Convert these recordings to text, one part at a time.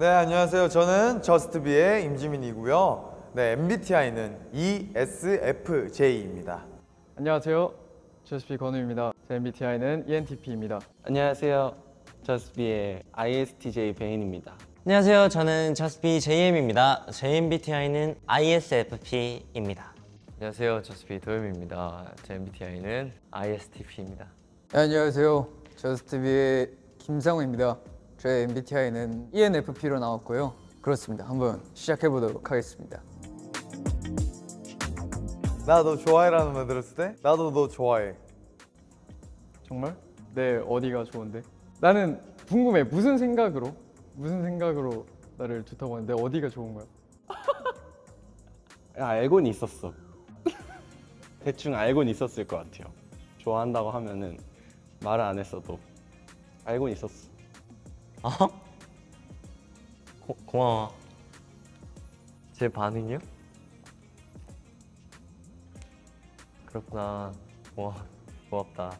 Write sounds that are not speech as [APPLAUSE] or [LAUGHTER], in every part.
네, 안녕하세요. 저는 저스트비의 임지민이고요. 네, MBTI는 ESFJ입니다. 안녕하세요. 저스피 건우입니다. 제 MBTI는 ENTP입니다. 안녕하세요. 저스비의 ISTJ 베인입니다. 안녕하세요. 저는 저스비 JM입니다. 제 MBTI는 ISFP입니다. 안녕하세요. 저스피 도겸입니다. 제 MBTI는 ISTP입니다. 네, 안녕하세요. 저스트비의 김상우입니다. 제 MBTI는 ENFP로 나왔고요. 그렇습니다. 한번 시작해 보도록 하겠습니다. 나 너 좋아해라는 말 들었을 때 나도 너 좋아해. 정말? 네, 어디가 좋은데? 나는 궁금해. 무슨 생각으로? 무슨 생각으로 나를 좋다고 하는데 어디가 좋은 거야? 야, 알고는 있었어. [LAUGHS] 대충 알고는 있었을 것 같아요. 좋아한다고 하면은 말을 안 했어도 알고는 있었어. 어? 고, 고마워. 제 반응이요? 그렇구나. 고마, 고맙다.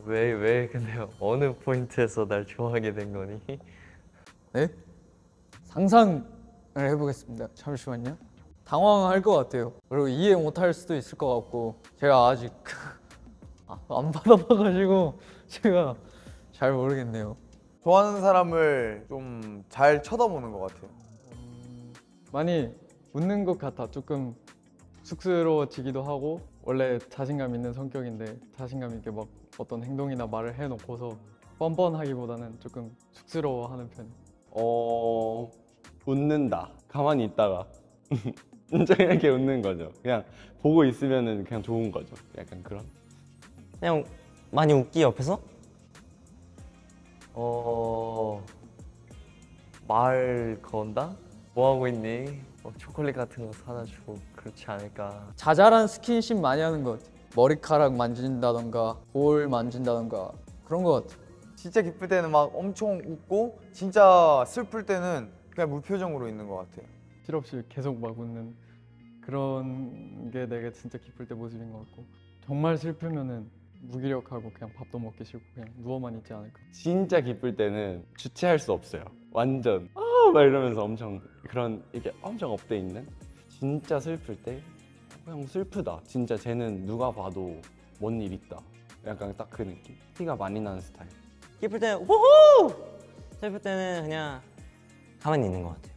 왜, 왜, 근데 어느 포인트에서 날 좋아하게 된 거니? 네? 상상을 해보겠습니다. 잠시만요. 당황할 것 같아요. 그리고 이해 못할 수도 있을 것 같고 제가 아직 [LAUGHS] 아, 안 받아봐가지고 제가 잘 모르겠네요. 좋아하는 사람을 좀 잘 쳐다보는 것 같아요. 많이 웃는 것 같아. 조금 쑥스러워지기도 하고 원래 자신감 있는 성격인데 자신감 있게 막 어떤 행동이나 말을 해놓고서 뻔뻔하기보다는 조금 쑥스러워하는 편. 어 웃는다. 가만히 있다가 [LAUGHS] 진짜 이렇게 웃는 거죠. 그냥 보고 있으면은 그냥 좋은 거죠. 약간 그런. 그냥 많이 웃기 옆에서? 어, 말 건다? 뭐 하고 있니? 어, 초콜릿 같은 거 사다 주고 그렇지 않을까. 자잘한 스킨십 많이 하는 것 같아요. 머리카락 만진다던가 볼 만진다던가 그런 것 같아요. 진짜 기쁠 때는 막 엄청 웃고 진짜 슬플 때는 그냥 무표정으로 있는 것 같아요. 실없이 계속 막 웃는 그런 게 내가 진짜 기쁠 때 모습인 것 같고 정말 슬프면은 무기력하고 그냥 밥도 먹기 싫고 그냥 누워만 있지 않을까. 진짜 기쁠 때는 주체할 수 없어요. 완전 아막 이러면서 엄청 그런 이게 엄청 up돼 있는. 진짜 슬플 때 그냥 슬프다. 진짜 쟤는 누가 봐도 뭔 일 있다. 약간 딱 그 느낌. 티가 많이 나는 스타일. 기쁠 때는 호호! 슬플 때는 그냥 가만히 있는 것 같아요.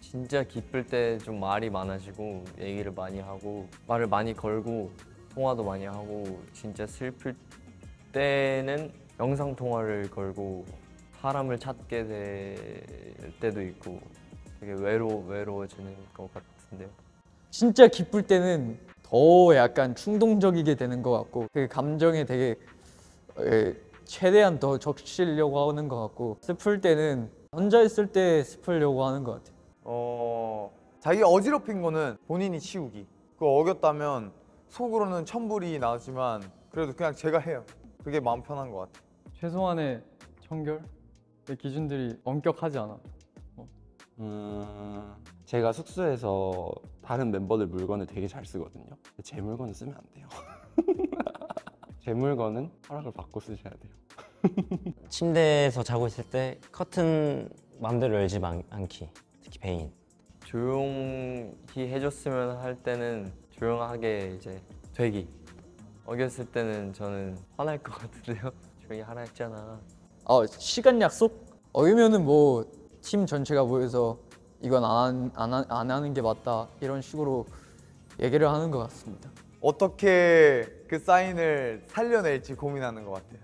진짜 기쁠 때 좀 말이 많아지고 얘기를 많이 하고 말을 많이 걸고 통화도 많이 하고 진짜 슬플 때는 영상 통화를 걸고 사람을 찾게 될 때도 있고 되게 외로 외로워지는 것 같은데요. 진짜 기쁠 때는 더 약간 충동적이게 되는 것 같고 그 감정에 되게 에, 최대한 더 적시려고 하는 것 같고 슬플 때는 혼자 있을 때 슬프려고 하는 것 같아요. 어, 자기 어지럽힌 거는 본인이 치우기. 그거 어겼다면 속으로는 천불이 나지만 그래도 그냥 제가 해요. 그게 마음 편한 것 같아요. 최소한의 청결? 내 기준들이 엄격하지 않아. 음, 제가 숙소에서 다른 멤버들 물건을 되게 잘 쓰거든요. 제 물건은 쓰면 안 돼요. [LAUGHS] 제 물건은 허락을 받고 쓰셔야 돼요. [LAUGHS] 침대에서 자고 있을 때 커튼 마음대로 열지 않, 않기. 특히 베인. 조용히 해줬으면 할 때는 조용하게 이제 되기. 어겼을 때는 저는 화날 것 같은데요. [LAUGHS] 조용히 하라 했잖아. 아 시간 약속? 어기면은 뭐 팀 전체가 모여서 이건 안, 안, 하- 안 하는 게 맞다 이런 식으로 얘기를 하는 것 같습니다. 어떻게 그 사인을 살려낼지 고민하는 것 같아요.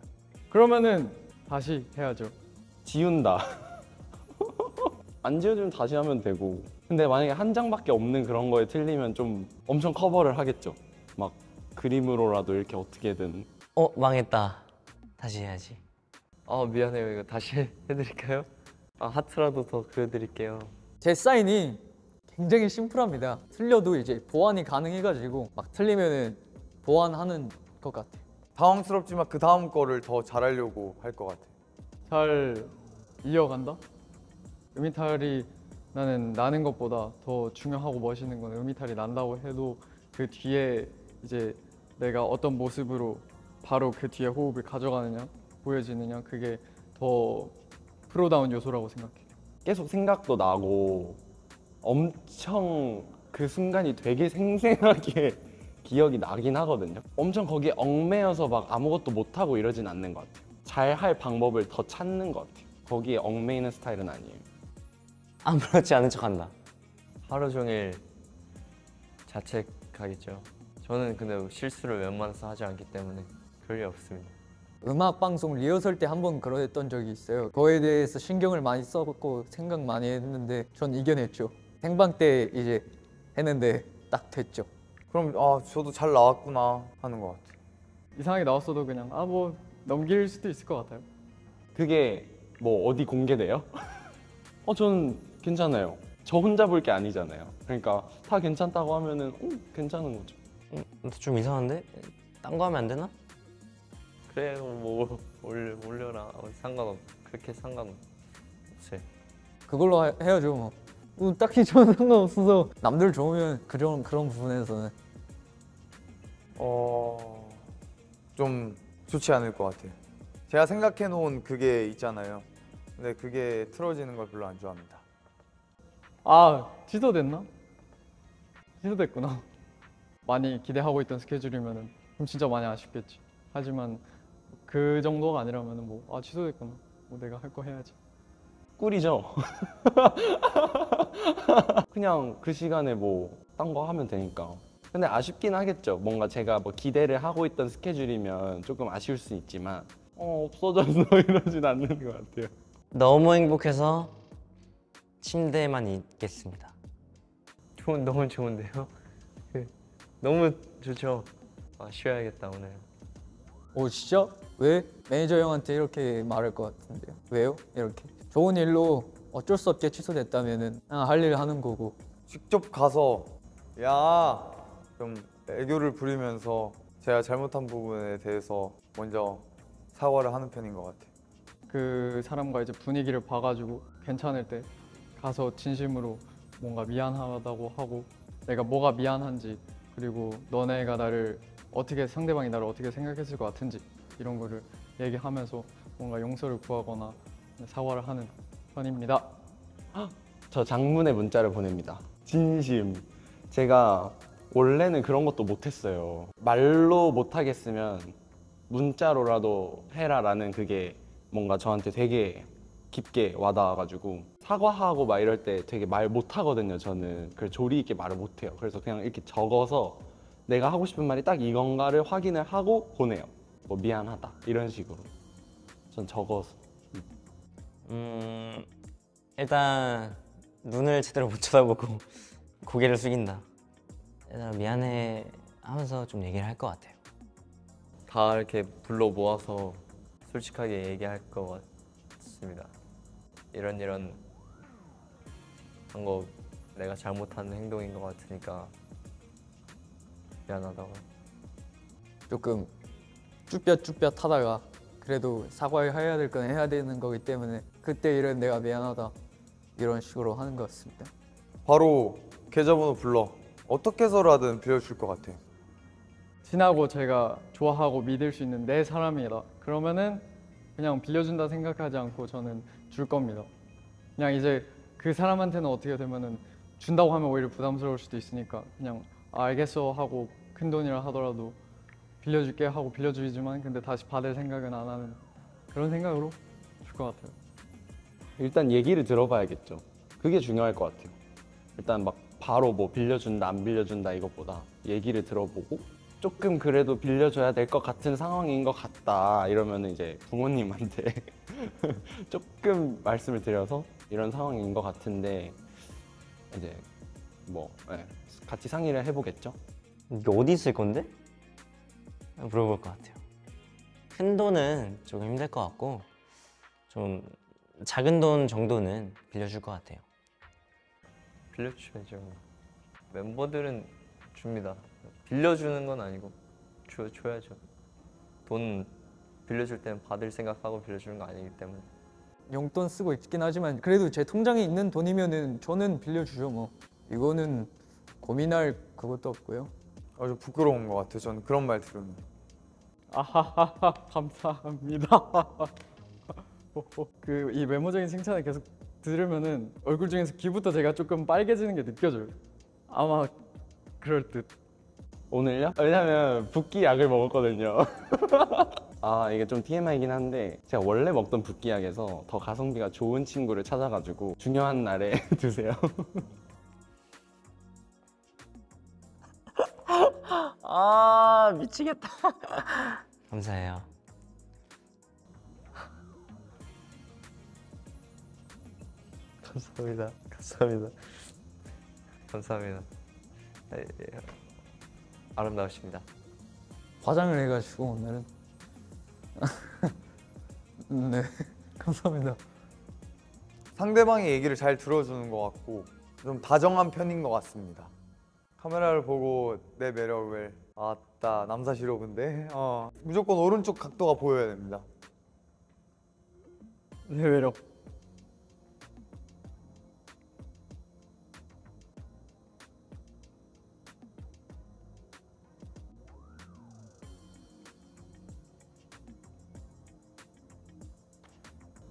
그러면은 다시 해야죠. 지운다. [LAUGHS] 안 지워주면 다시 하면 되고. 근데 만약에 한 장밖에 없는 그런 거에 틀리면 좀 엄청 커버를 하겠죠. 막 그림으로라도 이렇게 어떻게든. 어 망했다. 다시 해야지. 아 미안해요. 이거 다시 해- [LAUGHS] 해드릴까요? 아 하트라도 더 그려드릴게요. 제 사인이 굉장히 심플합니다. 틀려도 이제 보완이 가능해가지고 막 틀리면은 보완하는 것 같아요. 당황스럽지만 그 다음 거를 더 잘하려고 할 것 같아요. 잘 이어간다? 음이탈이 나는 나는 것보다 더 중요하고 멋있는 건 음이탈이 난다고 해도 그 뒤에 이제 내가 어떤 모습으로 바로 그 뒤에 호흡을 가져가느냐 보여지느냐 그게 더 프로다운 요소라고 생각해. 계속 생각도 나고 엄청 그 순간이 되게 생생하게 [LAUGHS] 기억이 나긴 하거든요. 엄청 거기에 얽매여서 막 아무것도 못하고 이러진 않는 것 같아요. 잘 할 방법을 더 찾는 것 같아요. 거기에 얽매이는 스타일은 아니에요. 아무렇지 않은 척한다. 하루 종일 자책하겠죠. 저는 근데 실수를 웬만해서 하지 않기 때문에 그럴 리 없습니다. 음악 방송 리허설 때 한 번 그랬던 적이 있어요. 그거에 대해서 신경을 많이 써갖고 생각 많이 했는데 전 이겨냈죠. 생방 때 이제 했는데 딱 됐죠. 그럼 아 저도 잘 나왔구나 하는 것 같아요. 이상하게 나왔어도 그냥 아 뭐 넘길 수도 있을 것 같아요. 그게 뭐 어디 공개돼요? 어, 저는 괜찮아요. 저 혼자 볼 게 아니잖아요. 그러니까 다 괜찮다고 하면은 음, 괜찮은 거죠. 음, 좀 이상한데? 딴 거 하면 안 되나? 그래 뭐 올려 올려라 어, 상관없 그렇게 상관없어요. 그걸로 하- 해야죠 뭐. 뭐 딱히 저는 상관없어서 남들 좋으면 그런 그런 부분에서는 어... 좀 좋지 않을 것 같아요. 제가 생각해 놓은 그게 있잖아요. 근데 그게 틀어지는 걸 별로 안 좋아합니다. 아 취소됐나? 취소됐구나. [LAUGHS] 많이 기대하고 있던 스케줄이면은 그럼 진짜 많이 아쉽겠지. 하지만 그 정도가 아니라면은 뭐아 취소됐구나. 뭐 내가 할 거 해야지. 꿀이죠. [LAUGHS] 그냥 그 시간에 뭐 딴 거 하면 되니까. 근데 아쉽긴 하겠죠. 뭔가 제가 뭐 기대를 하고 있던 스케줄이면 조금 아쉬울 수 있지만 어 없어져서 [LAUGHS] 이러진 않는 것 같아요. 너무 행복해서 침대에만 있겠습니다. 좋은 너무 좋은데요. 그, 너무 좋죠. 아 쉬어야겠다 오늘. 오 진짜? 왜? 매니저 형한테 이렇게 말할 것 같은데요. 왜요? 이렇게 좋은 일로 어쩔 수 없게 취소됐다면은 그냥 할 일 하는 거고 직접 가서 야! 좀 애교를 부리면서 제가 잘못한 부분에 대해서 먼저 사과를 하는 편인 것 같아요. 그 사람과 이제 분위기를 봐가지고 괜찮을 때 가서 진심으로 뭔가 미안하다고 하고 내가 뭐가 미안한지 그리고 너네가 나를 어떻게 상대방이 나를 어떻게 생각했을 것 같은지 이런 거를 얘기하면서 뭔가 용서를 구하거나 사과를 하는 편입니다. 저 장문의 문자를 보냅니다. 진심. 제가 원래는 그런 것도 못했어요. 말로 못하겠으면 문자로라도 해라라는 그게 뭔가 저한테 되게 깊게 와닿아가지고 사과하고 막 이럴 때 되게 말 못하거든요. 저는 그래서 조리 있게 말을 못해요. 그래서 그냥 이렇게 적어서 내가 하고 싶은 말이 딱 이건가를 확인을 하고 보내요. 뭐 미안하다 이런 식으로. 전 적어서. 음 일단 눈을 제대로 못 쳐다보고 [LAUGHS] 고개를 숙인다. 일단 미안해 하면서 좀 얘기를 할 것 같아요. 다 이렇게 불러 모아서 솔직하게 얘기할 것 같습니다. 이런 이런 한 거 내가 잘못한 행동인 것 같으니까 미안하다고. 조금 쭈뼛쭈뼛 하다가 그래도 사과해야 될 건 해야 되는 거기 때문에 그때 이런 내가 미안하다 이런 식으로 하는 것 같습니다. 바로 계좌번호 불러 어떻게 해서라든 빌려줄 것 같아요. 친하고 제가 좋아하고 믿을 수 있는 내 사람이다. 그러면은 그냥 빌려준다 생각하지 않고 저는 줄 겁니다. 그냥 이제 그 사람한테는 어떻게 되면은 준다고 하면 오히려 부담스러울 수도 있으니까 그냥 아, 알겠어 하고 큰 돈이라 하더라도 빌려줄게 하고 빌려주지만 근데 다시 받을 생각은 안 하는 그런 생각으로 줄 것 같아요. 일단 얘기를 들어봐야겠죠. 그게 중요할 것 같아요. 일단 막 바로 뭐 빌려준다 안 빌려준다 이것보다 얘기를 들어보고 조금 그래도 빌려줘야 될 것 같은 상황인 것 같다 이러면 이제 부모님한테 [LAUGHS] 조금 말씀을 드려서 이런 상황인 것 같은데 이제 뭐 예, 같이 상의를 해보겠죠. 이게 어디 있을 건데? 물어볼 것 같아요. 큰 돈은 조금 힘들 것 같고 좀 작은 돈 정도는 빌려줄 것 같아요. 빌려주셔야죠. 멤버들은 줍니다. 빌려주는 건 아니고 줘, 줘야죠. 돈 빌려줄 때는 받을 생각하고 빌려주는 거 아니기 때문에 용돈 쓰고 있긴 하지만 그래도 제 통장에 있는 돈이면은 저는 빌려주죠 뭐 이거는 고민할 그것도 없고요. 아주 부끄러운 것 같아요. 저는 그런 말 들으면. 아하하하 감사합니다. [LAUGHS] 그이 메모적인 칭찬을 계속 들으면은 얼굴 중에서 귀부터 제가 조금 빨개지는 게 느껴져요. 아마 그럴 듯. 오늘요? 왜냐면 붓기 약을 먹었거든요. [LAUGHS] 아 이게 좀 TMI이긴 한데 제가 원래 먹던 붓기 약에서 더 가성비가 좋은 친구를 찾아가지고 중요한 날에 [LAUGHS] 드세요. [LAUGHS] 아 미치겠다. [LAUGHS] 감사해요. 감사합니다. 감사합니다. 감사합니다. 예, 예. 아름다우십니다. 화장을 해가지고 오늘은 네 [LAUGHS] 감사합니다. 상대방의 얘기를 잘 들어주는 것 같고 좀 다정한 편인 것 같습니다. 카메라를 보고 내 매력을 아따 남사 싫어 근데 어 무조건 오른쪽 각도가 보여야 됩니다. 내 매력.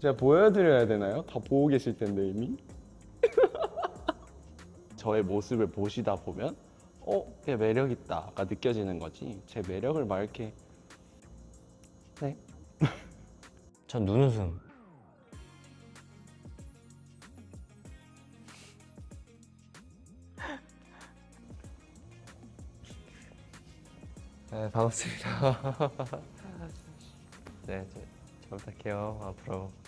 제가 보여드려야 되나요? 다 보고 계실 텐데 이미. [LAUGHS] 저의 모습을 보시다 보면 어, 걔 매력 있다가 느껴지는 거지. 제 매력을 막 이렇게 네. [LAUGHS] 전 눈웃음. 네, 반갑습니다. [LAUGHS] 네, 저, 잘 부탁해요. 앞으로.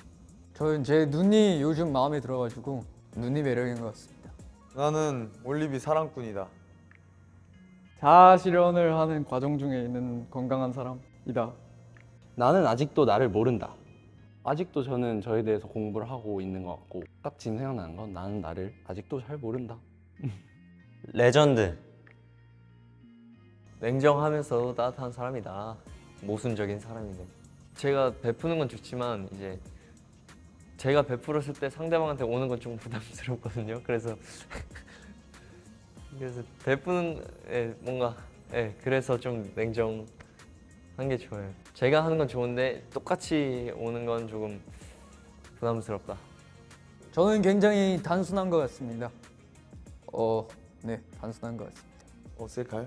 저는 제 눈이 요즘 마음에 들어가지고 눈이 매력인 것 같습니다. 나는 올리비 사랑꾼이다. 자아 실현을 하는 과정 중에 있는 건강한 사람이다. 나는 아직도 나를 모른다. 아직도 저는 저에 대해서 공부를 하고 있는 것 같고 딱 지금 생각나는 건 나는 나를 아직도 잘 모른다. [LAUGHS] 레전드. 냉정하면서 따뜻한 사람이다. 모순적인 사람이네. 제가 베푸는 건 좋지만 이제 제가 베풀었을 때 상대방한테 오는 건 좀 부담스럽거든요. 그래서 [LAUGHS] 그래서 베푸는 에 뭔가 예 그래서 좀 냉정한 게 좋아요. 제가 하는 건 좋은데 똑같이 오는 건 조금 부담스럽다. 저는 굉장히 단순한 것 같습니다. 어, 네, 단순한 것 같습니다. 어 셀까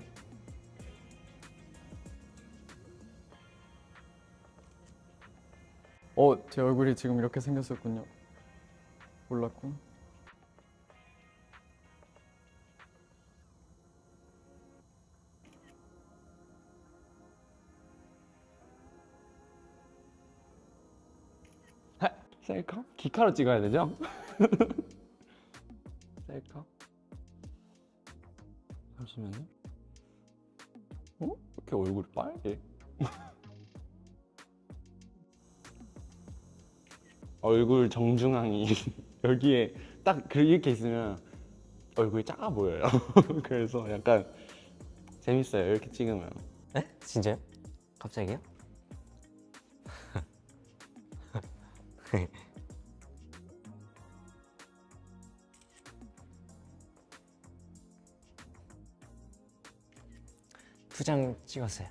어, 제 얼굴이 지금 이렇게 생겼었군요. 몰랐군. 셀카? 기카로 찍어야 되죠? [LAUGHS] 셀카? 잠시만요. 어? 왜 이렇게 얼굴이 빨개? [LAUGHS] 얼굴 정중앙이 [LAUGHS] 여기에 딱 그- 이렇게 있으면 얼굴이 작아 보여요. [LAUGHS] 그래서 약간 재밌어요. 이렇게 찍으면. 에? 진짜요? 갑자기요? [LAUGHS] 두 장 찍었어요.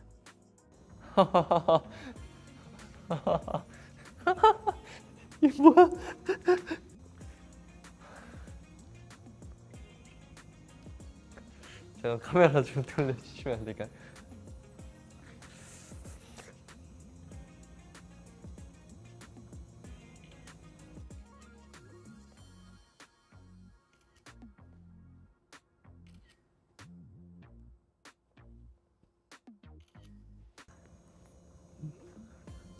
[LAUGHS] 제가 카메라 좀 돌려주시면 안 될까요?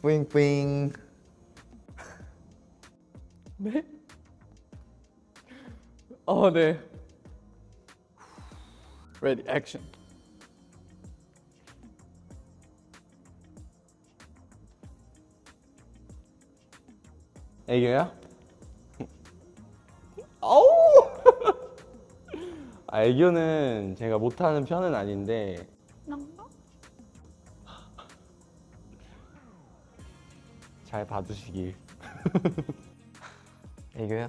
뿌잉뿌잉. 네? 어, 네. Ready, action. 애교요? 아우! [LAUGHS] 아, 애교는 제가 못하는 편은 아닌데 잘 봐주시길 [LAUGHS] 애교요?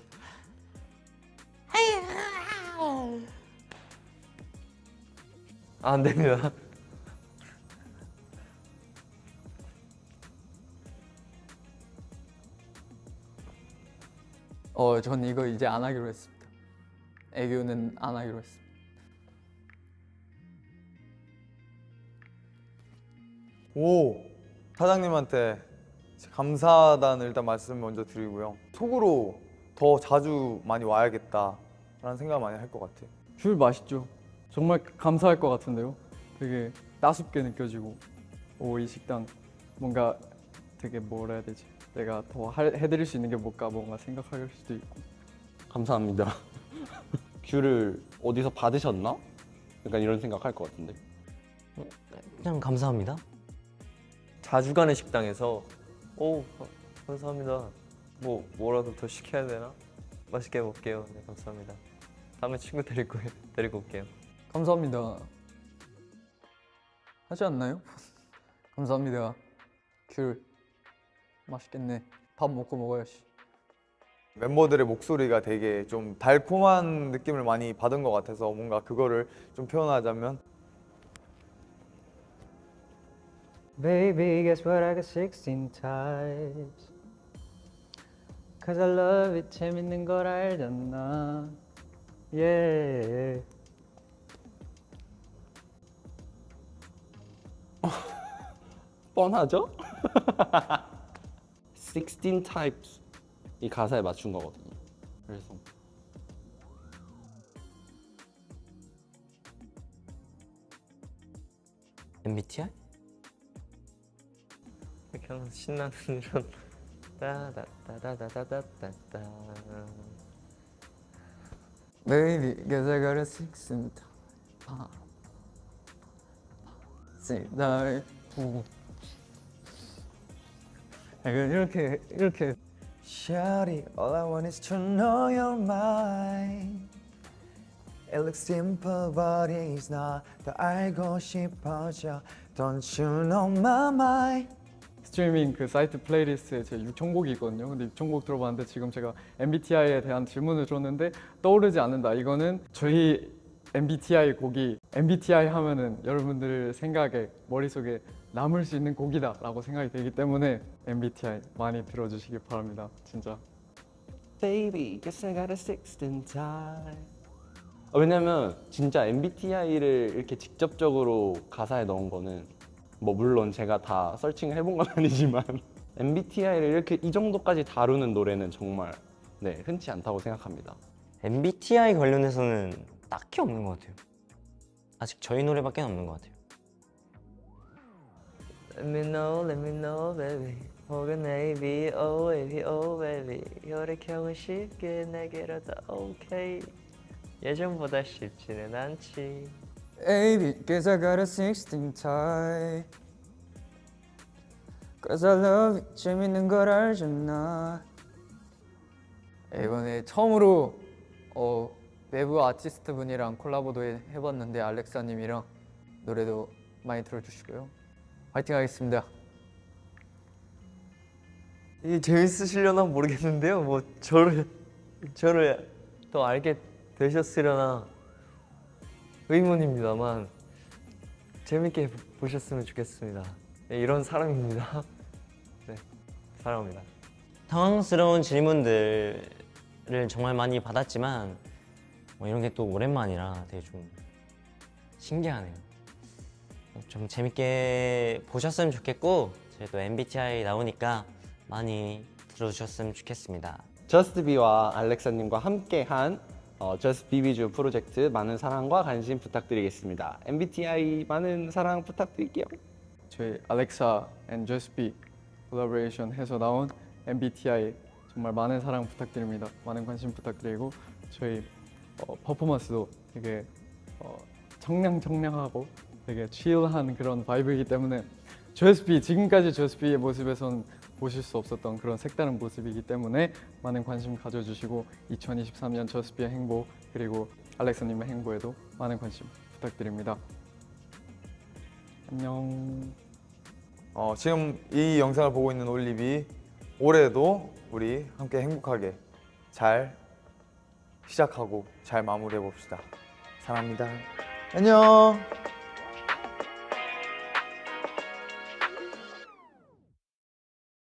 아, 안 됩니다. 어, 전 이거 이제 안 하기로 했습니다. 애교는 안 하기로 했습니다. 오 사장님한테 감사하다는 일단 말씀 먼저 드리고요. 속으로 더 자주 많이 와야겠다라는 생각 많이 할 것 같아요. 귤 맛있죠. 정말 감사할 것 같은데요. 되게 따숩게 느껴지고 오 이 식당 뭔가 되게 뭐라 해야 되지? 내가 더 할- 해드릴 수 있는 게 뭘까 뭔가 생각할 수도 있고 감사합니다. [LAUGHS] 귤을 어디서 받으셨나? 약간 이런 생각할 것 같은데. 그냥 감사합니다. 자주 가는 식당에서 오 어, 감사합니다. 뭐 뭐라도 더 시켜야 되나? 맛있게 먹게요. 네 감사합니다. 다음에 친구 데리고 데리고 올게요. 감사합니다. 하지 않나요? [LAUGHS] 감사합니다. 귤 맛있겠네. 밥 먹고 먹어야지. 멤버들의 목소리가 되게 좀 달콤한 느낌을 많이 받은 것 같아서 뭔가 그거를 좀 표현하자면 Baby, guess what? I got 16 types. Cause I love it. 재밌는 걸 알잖아. Yeah. [LAUGHS] 뻔하죠? [LAUGHS] 16 types 이 가사에 맞춘 거거든요. 그래서 MBTI? 이렇게 하면서 신나는 이런 Baby, guess I got a six in time. 아. Six, nine, two. 약간 이렇게 이렇게 Shawty, all I want is to know you're mine. It looks simple, but it's not. 더 알고 싶어져. Don't you know my mind? 스트리밍 그 사이트 플레이리스트에 제 6천곡이 있거든요. 근데 6천곡 들어봤는데 지금 제가 MBTI에 대한 질문을 줬는데 떠오르지 않는다. 이거는 저희 MBTI 곡이 MBTI 하면은 여러분들 생각에 머릿속에 남을 수 있는 곡이다 라고 생각이 되기 때문에 MBTI 많이 들어주시기 바랍니다. 진짜. Baby, guess I got a 16 type. 어, 왜냐면 진짜 MBTI를 이렇게 직접적으로 가사에 넣은 거는 뭐 물론 제가 다 서칭을 해본 건 [LAUGHS] 아니지만 MBTI를 이렇게 이 정도까지 다루는 노래는 정말 네 흔치 않다고 생각합니다. MBTI 관련해서는 딱히 없는 것 같아요. 아직 저희 노래밖에 없는 것 같아요. Let me know, let me know, baby. 혹은 maybe, oh baby, oh baby. 이렇게 하고 쉽게 내게라도 okay. 예전보다 쉽지는 않지. Baby, guess I got a 16 type. Cause I love it. 재밌는 걸 알잖아. 이번에 처음으로 어, 외부 아티스트 분이랑 콜라보도 해- 해봤는데 알렉사님이랑 노래도 많이 들어주시고요. 화이팅 하겠습니다. 이게 재밌으시려나 모르겠는데요. 뭐 저를 저를 더 알게 되셨으려나 의문입니다만 재밌게 보셨으면 좋겠습니다. 네, 이런 사람입니다. [LAUGHS] 네, 사랑합니다. 당황스러운 질문들을 정말 많이 받았지만 뭐 이런 게 또 오랜만이라 되게 좀 신기하네요. 좀 재밌게 보셨으면 좋겠고 저희 또 MBTI 나오니까 많이 들어주셨으면 좋겠습니다. 저스트비와 알렉사님과 함께한 어, 저스트 비비주 프로젝트 많은 사랑과 관심 부탁드리겠습니다. MBTI 많은 사랑 부탁드릴게요. 저희 알렉사 and JUST B 콜라보레이션 해서 나온 MBTI 정말 많은 사랑 부탁드립니다. 많은 관심 부탁드리고 저희 어, 퍼포먼스도 되게 어, 청량청량하고 되게 chill한 그런 바이브이기 때문에 JUST B 지금까지 JUST B의 모습에선 보실 수 없었던 그런 색다른 모습이기 때문에 많은 관심 가져주시고 2023년 JUST B의 행보 그리고 알렉사님의 행보에도 많은 관심 부탁드립니다. 안녕. 어, 지금 이 영상을 보고 있는 올리비 올해도 우리 함께 행복하게 잘 시작하고 잘 마무리해 봅시다. 사랑합니다. 안녕.